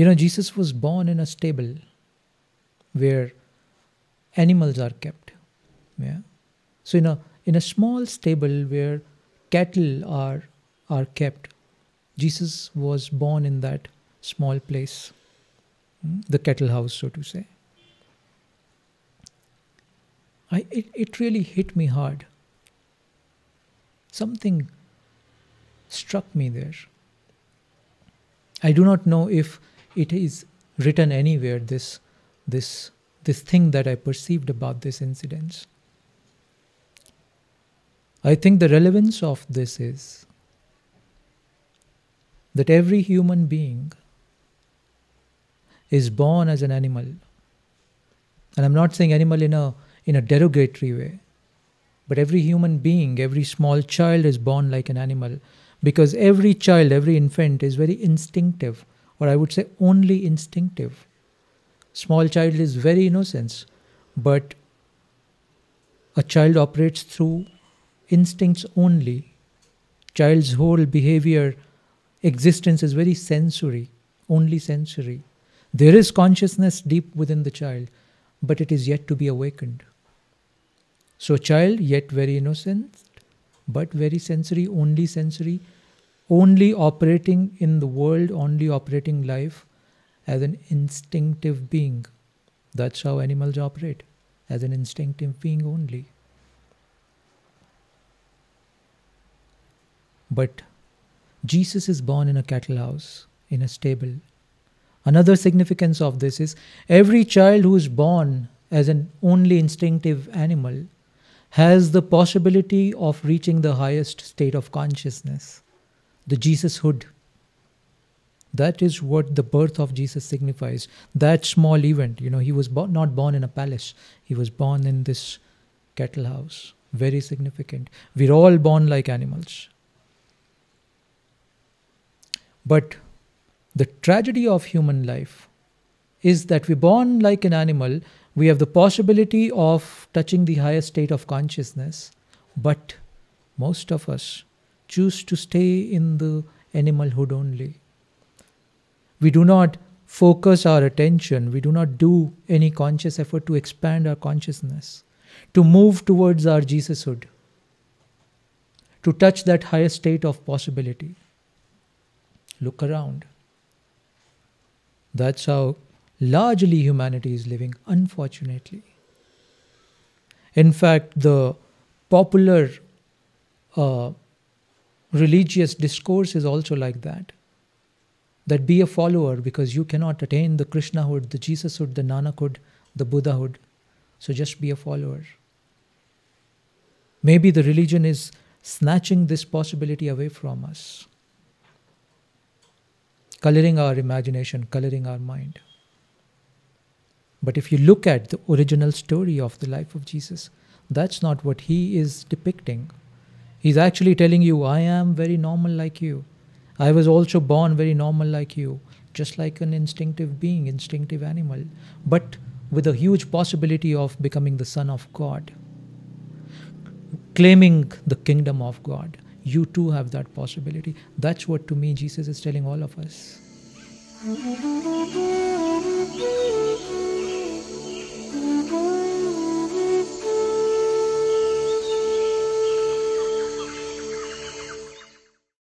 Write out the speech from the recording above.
You know, Jesus was born in a stable where animals are kept. Yeah. So in a in a small stable where cattle are are kept, Jesus was born in that small place, hmm, the cattle house, so to say. I, it, it really hit me hard. Something struck me there. I do not know if it is written anywhere, this, this, this thing that I perceived about this incident. I think the relevance of this is that every human being is born as an animal. And I'm not saying animal in a, in a derogatory way, but every human being, every small child is born like an animal because every child, every infant is very instinctive, or I would say only instinctive. Small child is very innocent, but a child operates through instincts only. Child's whole behavior, existence is very sensory, only sensory. There is consciousness deep within the child, but it is yet to be awakened. So, child, yet very innocent, but very sensory, only sensory, only operating in the world, only operating life as an instinctive being. That's how animals operate, as an instinctive being only. But Jesus is born in a cattle house, in a stable. Another significance of this is every child who is born as an only instinctive animal has the possibility of reaching the highest state of consciousness, the Jesushood. That is what the birth of Jesus signifies. That small event, you know, he was bo- not born in a palace, he was born in this cattle house. Very significant. We're all born like animals. But the tragedy of human life is that we're born like an animal, we have the possibility of touching the higher state of consciousness, but most of us choose to stay in the animalhood only. We do not focus our attention, we do not do any conscious effort to expand our consciousness, to move towards our Jesushood, to touch that higher state of possibility. Look around. That's how largely humanity is living, unfortunately. In fact, the popular uh, religious discourse is also like that. That be a follower because you cannot attain the Krishnahood, the Jesushood, the Nanakhood, the Buddhahood. So just be a follower. Maybe the religion is snatching this possibility away from us coloring our imagination, coloring our mind. But if you look at the original story of the life of Jesus, that's not what he is depicting. He's actually telling you, I am very normal like you. I was also born very normal like you, just like an instinctive being, instinctive animal, but with a huge possibility of becoming the Son of God, claiming the kingdom of God you too have that possibility. That's what to me Jesus is telling all of us.